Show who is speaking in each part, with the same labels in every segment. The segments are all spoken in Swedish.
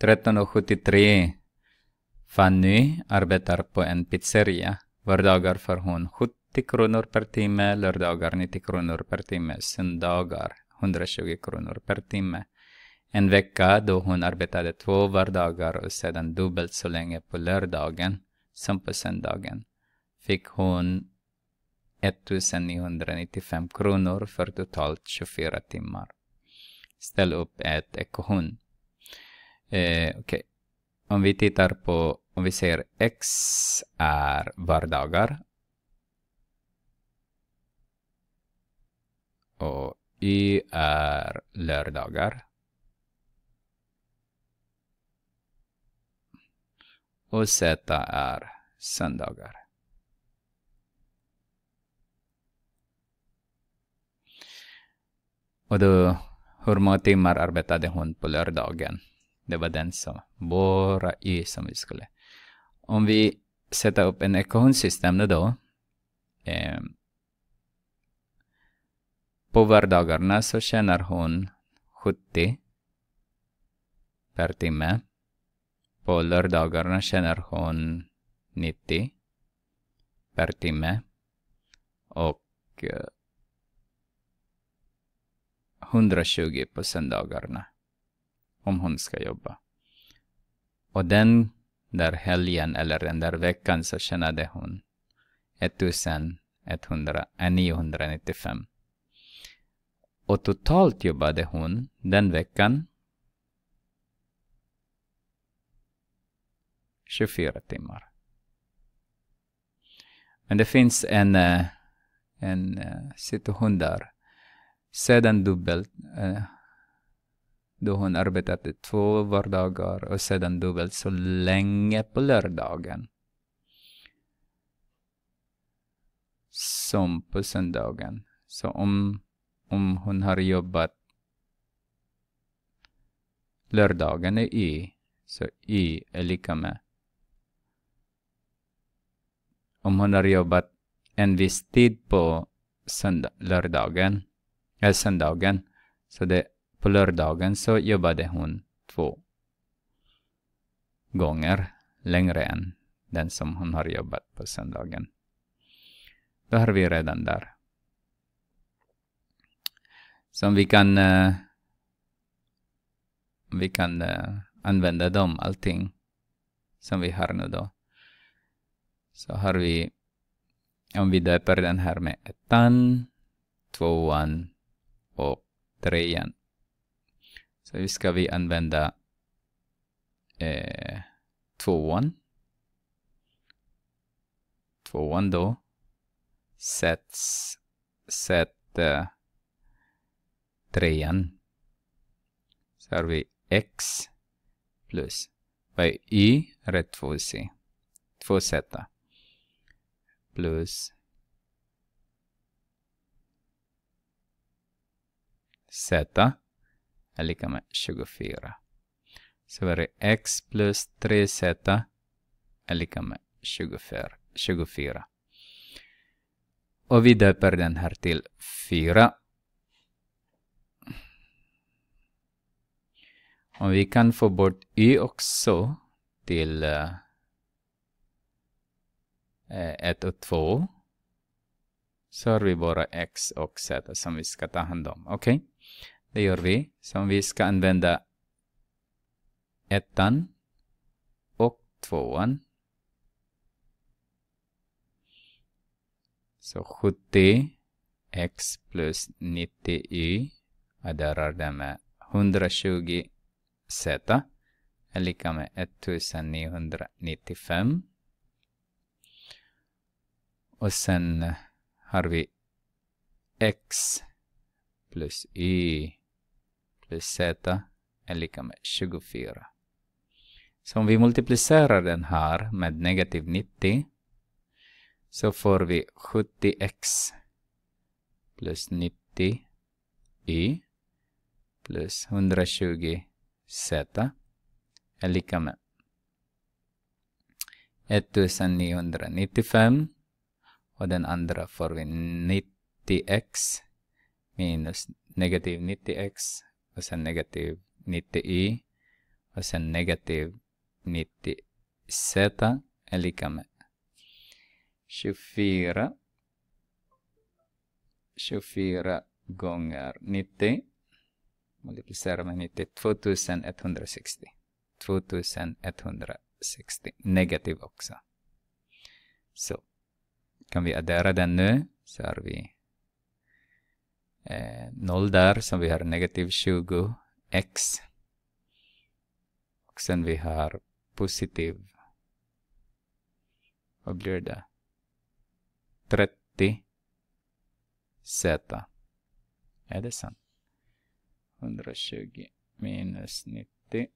Speaker 1: 1373. Fanny arbetar på en pizzeria. Vardagar får hon 70 kronor per timme, lördagar 90 kronor per timme, söndagar 120 kronor per timme. En vecka då hon arbetade två vardagar och sedan dubbelt så länge på lördagen som på söndagen fick hon 1995 kronor för totalt 24 timmar. Ställ upp ett ekvation. Eh, okay. Om vi tittar på, om vi ser x är vardagar. Och y är lördagar. Och z är söndagar. Och då, hur många timmar arbetade hon på lördagen? Det var den som, bara y som vi skulle. Om vi sätter upp en ekvationssystem då. Eh, på vardagarna så tjänar hon 70 per timme. På lördagarna tjänar hon 90 per timme. Och eh, 120 på söndagarna. Om hon ska jobba. Och den där helgen eller den där veckan så tjänade hon 1995. Eh, Och totalt jobbade hon den veckan 24 timmar. Men det finns en, eh, en eh, situation där sedan dubbelt. Då hon arbetade två vardagar och sedan dubbelt så länge på lördagen. Som på söndagen. Så om, om hon har jobbat lördagen är y, så y är lika med. Om hon har jobbat en viss tid på söndag, lördagen söndagen. Så det, på lördagen så jobbade hon två gånger längre än den som hon har jobbat på söndagen. Då har vi redan där. Så vi kan, uh, vi kan uh, använda dem, allting som vi har nu då. Så har vi, om vi döper den här med ettan, tvåan, och trean. Så nu ska vi använda eh, tvåan. Tvåan då. Sätts, sätt eh, trean. Så har vi x plus. Vad är y? Rätt 2c. 2z. Plus z är lika med 24. Så var det x plus 3z är lika med 24. 24. Och vi döper den här till 4. Och vi kan få bort y också till eh, 1 och 2. Så har vi bara x och z som vi ska ta hand om. Okej? Okay? Det gör vi. Som vi ska använda ettan och tvåan. Så 70 x plus 90 y adderar det med 120 z är lika med 1995. Och sen har vi x plus y plus z är lika med 24. Så om vi multiplicerar den här med negativ 90 så får vi 70x plus 90 y plus 120 z är lika med 1995 och den andra får vi 90x minus negativ 90x och sen negativ 90y och sen negativ 90 z är lika med 24 24 gånger 90 multiplicerar med 90, 2160. 2160, negativ också. Så, kan vi addera den nu, så har vi eh, 0 där, så vi har negativ 20 x. Och sen vi har positiv, vad blir det? 30 z. Är det sant? 120 minus 90.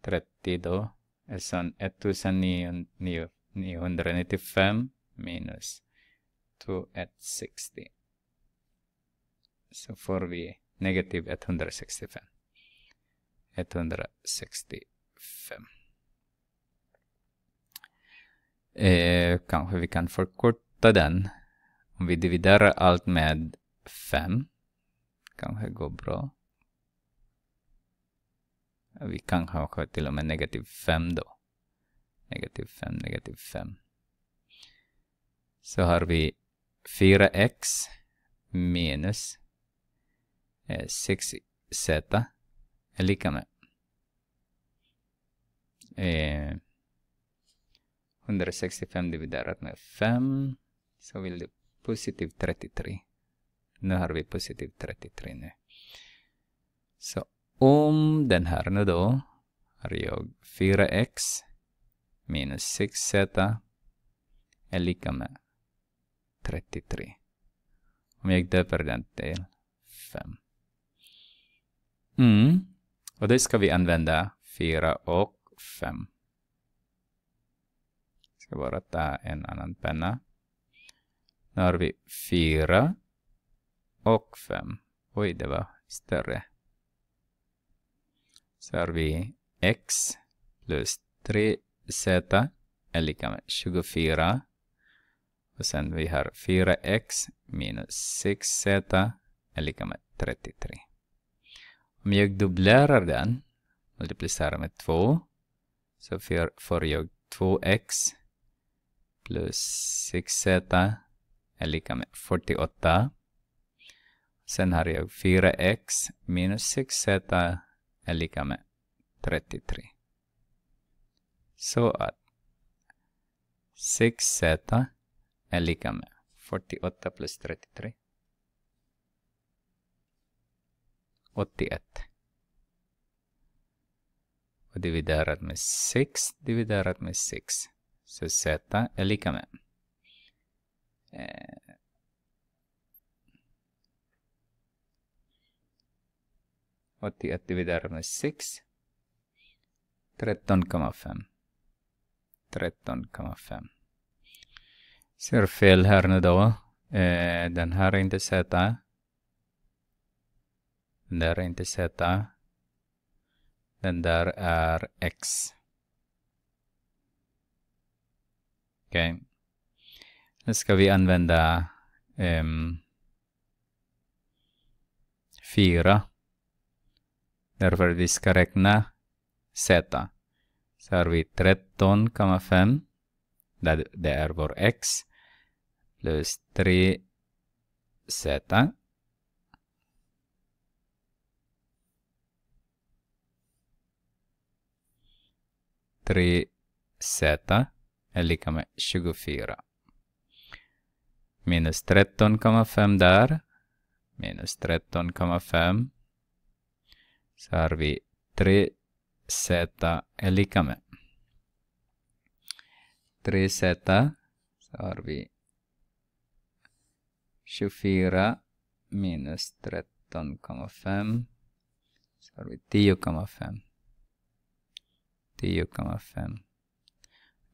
Speaker 1: 30 då är sen 1995 minus 2160. Så får vi negativ 165. 165. Eh, kanske vi kan förkorta den. Om vi dividerar allt med 5 kanske går bra. Vi kan kanske till och med negativ 5 då. Negativ 5, negativ 5. Så har vi 4x minus Eh, 6z är lika med eh, 165 dividerat med 5 så vill det positiv 33. Nu har vi positiv 33 nu. Så om den här nu då har jag 4x minus 6z är lika med 33. Om jag döper den till 5. Mm. Och det ska vi använda 4 och 5. Jag ska bara ta en annan penna. Nu har vi 4 och 5. Oj, det var större. Så har vi x plus 3z är lika med 24. Och sen vi har 4x minus 6z är lika med 33. Om jag dubblerar den, multiplicerar med 2, så får jag 2x plus 6z är lika med 48. Sen har jag 4x minus 6z är lika med 33. Så att 6z är lika med 48 plus 33. 81. Och dividerat med 6 dividerat med 6. Så z är lika med eh, 81 dividerat med 6. 13,5. 13,5. Ser fel här nu då. Eh, den här är inte Z. Den där är inte Z. Den där är X. Okej. Okay. Nu ska vi använda ehm, um, 4 Därför vi ska räkna z. Så har vi 13,5. Det är vår x. Plus 3 z. 3z är lika med 24. Minus 13,5 där. Minus 13,5 så har vi 3z är lika med 3z så har vi 24 minus 13,5 så har vi 10,5 10,5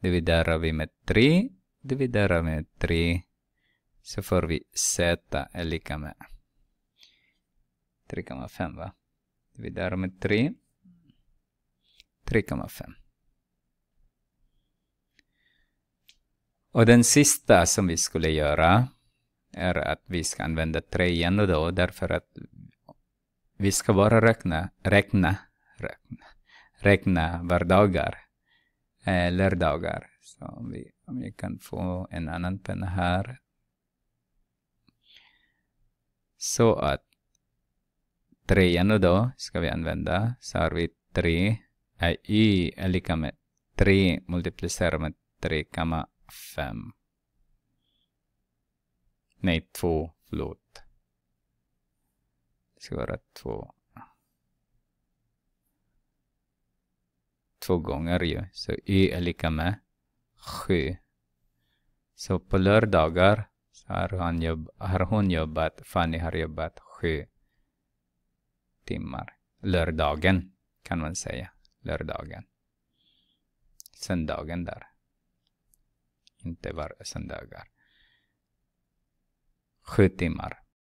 Speaker 1: dividerar vi med 3 dividerar med 3 så får vi z är lika med 3,5 va? Dividerar med 3. 3,5. Och den sista som vi skulle göra är att vi ska använda 3 igen och då därför att vi ska bara räkna, räkna, räkna räkna vardagar. Eh, lördagar. Så om vi, om jag kan få en annan penna här. Så att trean då ska vi använda. Så har vi tre. Eh, är y är lika med 3 multiplicerat med 3,5. Nej, 2. Förlåt. Det ska vara 2. Två gånger ju. Så y är lika med 7. Så på lördagar så har, han jobb, har hon jobbat, Fanny har jobbat 7 timmar. Lördagen kan man säga. Lördagen. Söndagen där. Inte var söndagar. Sju timmar.